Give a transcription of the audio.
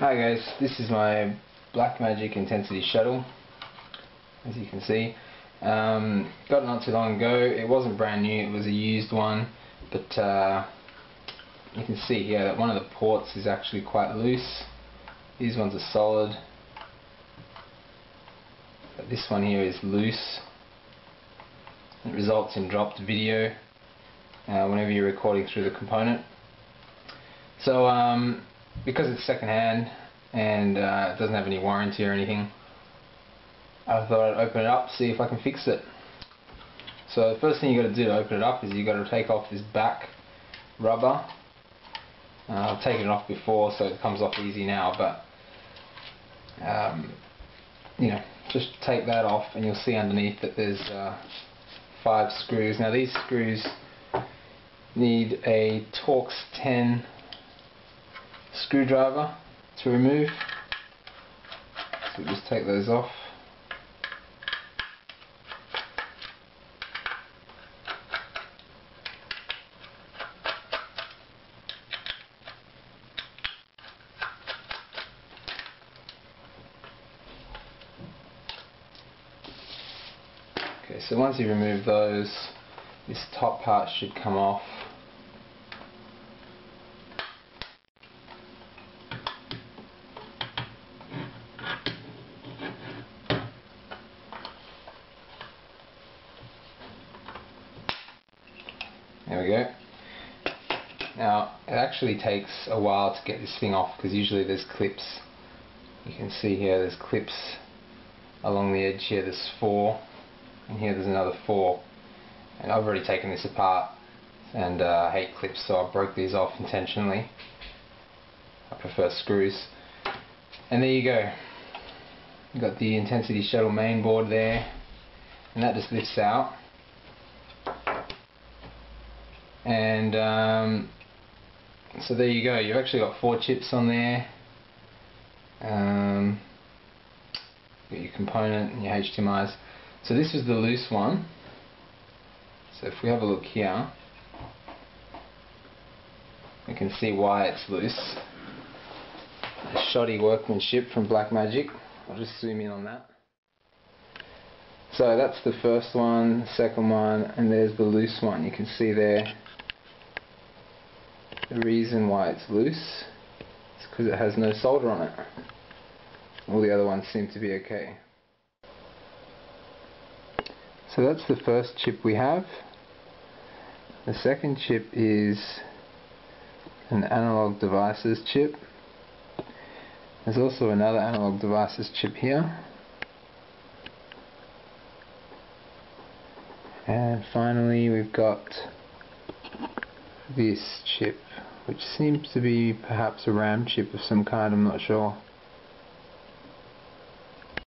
Hi guys, this is my Blackmagic Intensity Shuttle as you can see. Um, got it not too long ago, it wasn't brand new, it was a used one but uh, you can see here that one of the ports is actually quite loose. These ones are solid but this one here is loose. It results in dropped video uh, whenever you're recording through the component. So um, because it's secondhand and uh, it doesn't have any warranty or anything I thought I'd open it up see if I can fix it. So the first thing you got to do to open it up is you got to take off this back rubber. Uh, I've taken it off before so it comes off easy now but um, you know just take that off and you'll see underneath that there's uh, five screws. Now these screws need a Torx 10 screwdriver to remove. So just take those off. Okay, so once you remove those, this top part should come off There we go. Now, it actually takes a while to get this thing off because usually there's clips. You can see here there's clips along the edge here, there's four, and here there's another four. And I've already taken this apart and uh, I hate clips so I broke these off intentionally. I prefer screws. And there you go. You've got the Intensity Shuttle main board there and that just lifts out and um, so there you go. You've actually got four chips on there. Um, got your component and your HDMI's so this is the loose one. So if we have a look here we can see why it's loose. Shoddy workmanship from Blackmagic. I'll just zoom in on that. So that's the first one, second one, and there's the loose one. You can see there the reason why it's loose is because it has no solder on it. All the other ones seem to be okay. So that's the first chip we have. The second chip is an analog devices chip. There's also another analog devices chip here. And finally we've got this chip which seems to be perhaps a RAM chip of some kind, I'm not sure.